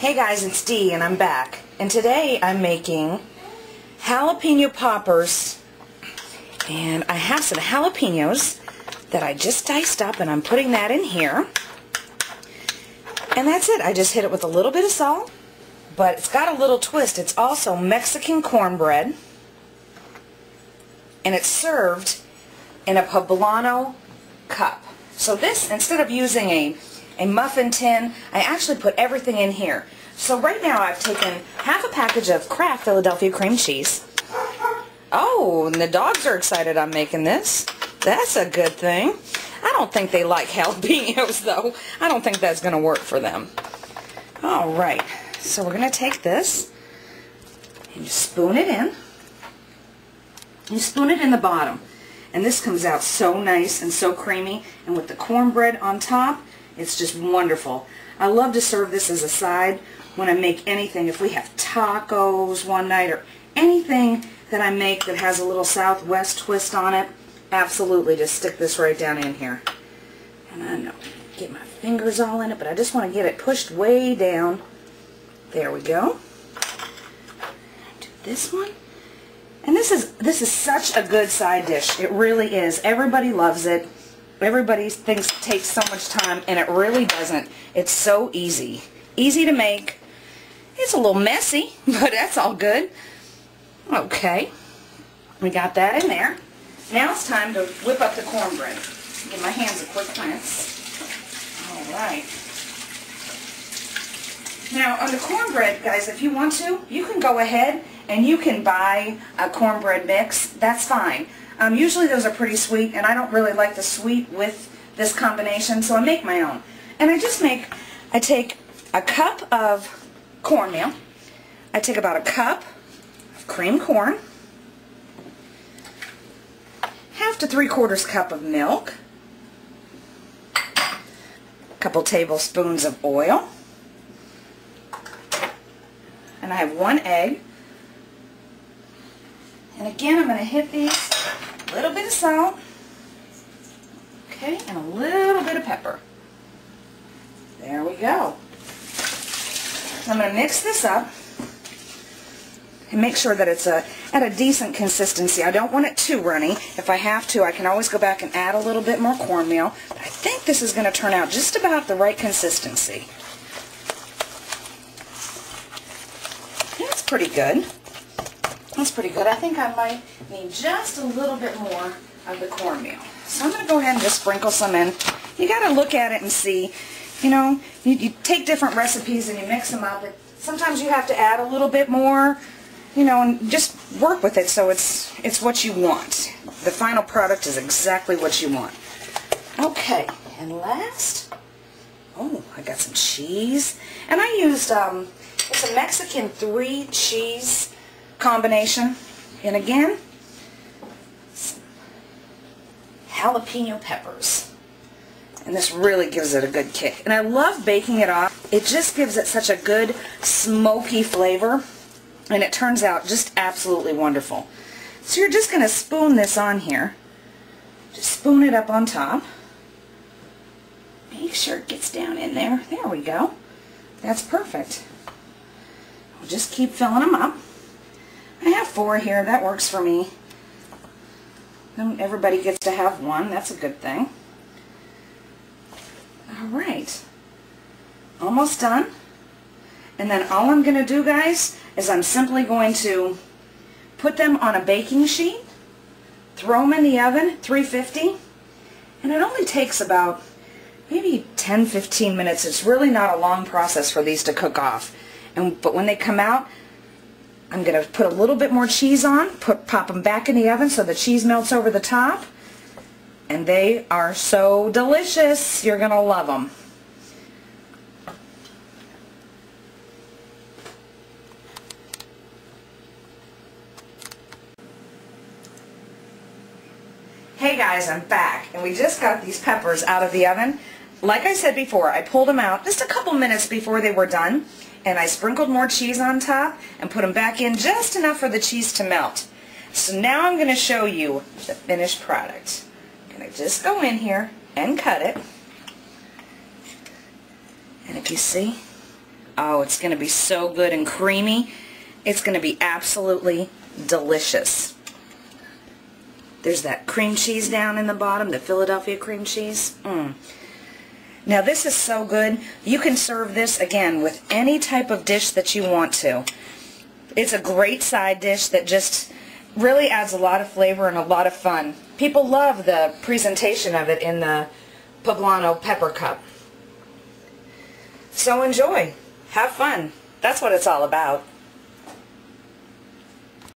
Hey guys, it's Dee and I'm back. And today I'm making jalapeno poppers. And I have some jalapenos that I just diced up and I'm putting that in here. And that's it. I just hit it with a little bit of salt. But it's got a little twist. It's also Mexican cornbread. And it's served in a poblano cup. So this, instead of using a a muffin tin. I actually put everything in here. So right now I've taken half a package of Kraft Philadelphia cream cheese. Oh, and the dogs are excited I'm making this. That's a good thing. I don't think they like jalapenos though. I don't think that's going to work for them. All right, so we're going to take this and spoon it in. You spoon it in the bottom. And this comes out so nice and so creamy. And with the cornbread on top, it's just wonderful. I love to serve this as a side when I make anything. If we have tacos one night or anything that I make that has a little southwest twist on it, absolutely just stick this right down in here. And I know, get my fingers all in it, but I just want to get it pushed way down. There we go. Do this one. And this is this is such a good side dish. It really is. Everybody loves it. Everybody thinks it takes so much time, and it really doesn't. It's so easy. Easy to make. It's a little messy, but that's all good. Okay. We got that in there. Now it's time to whip up the cornbread. Give my hands a quick rinse. All right. Now, on the cornbread, guys, if you want to, you can go ahead and you can buy a cornbread mix. That's fine. Um, usually those are pretty sweet, and I don't really like the sweet with this combination, so I make my own. And I just make, I take a cup of cornmeal, I take about a cup of cream corn, half to three quarters cup of milk, a couple tablespoons of oil, and I have one egg. And again, I'm going to hit these a little bit of salt, okay, and a little bit of pepper. There we go. I'm going to mix this up and make sure that it's a, at a decent consistency. I don't want it too runny. If I have to, I can always go back and add a little bit more cornmeal. But I think this is going to turn out just about the right consistency. That's pretty good. That's pretty good. I think I might need just a little bit more of the cornmeal. So I'm going to go ahead and just sprinkle some in. You got to look at it and see, you know, you, you, take different recipes and you mix them up. sometimes you have to add a little bit more, you know, and just work with it so it's, it's what you want. The final product is exactly what you want. Okay, and last, oh, I got some cheese. And I used, um, it's a Mexican three cheese combination. And again, jalapeno peppers. And this really gives it a good kick. And I love baking it off. It just gives it such a good smoky flavor. And it turns out just absolutely wonderful. So you're just going to spoon this on here. Just spoon it up on top. Make sure it gets down in there. There we go. That's perfect. We'll just keep filling them up. Four here. That works for me. Everybody gets to have one. That's a good thing. Alright. Almost done. And then all I'm going to do, guys, is I'm simply going to put them on a baking sheet, throw them in the oven, 350, and it only takes about maybe 10-15 minutes. It's really not a long process for these to cook off. And But when they come out, I'm going to put a little bit more cheese on, put, pop them back in the oven so the cheese melts over the top. And they are so delicious. You're going to love them. Hey guys, I'm back, and we just got these peppers out of the oven. Like I said before, I pulled them out just a couple minutes before they were done, and I sprinkled more cheese on top and put them back in just enough for the cheese to melt. So now I'm going to show you the finished product. I'm going to just go in here and cut it. And if you see, Oh, it's going to be so good and creamy. It's going to be absolutely delicious. There's that cream cheese down in the bottom, the Philadelphia cream cheese. Mm. Now this is so good. You can serve this, again, with any type of dish that you want to. It's a great side dish that just really adds a lot of flavor and a lot of fun. People love the presentation of it in the Poblano Pepper Cup. So enjoy. Have fun. That's what it's all about.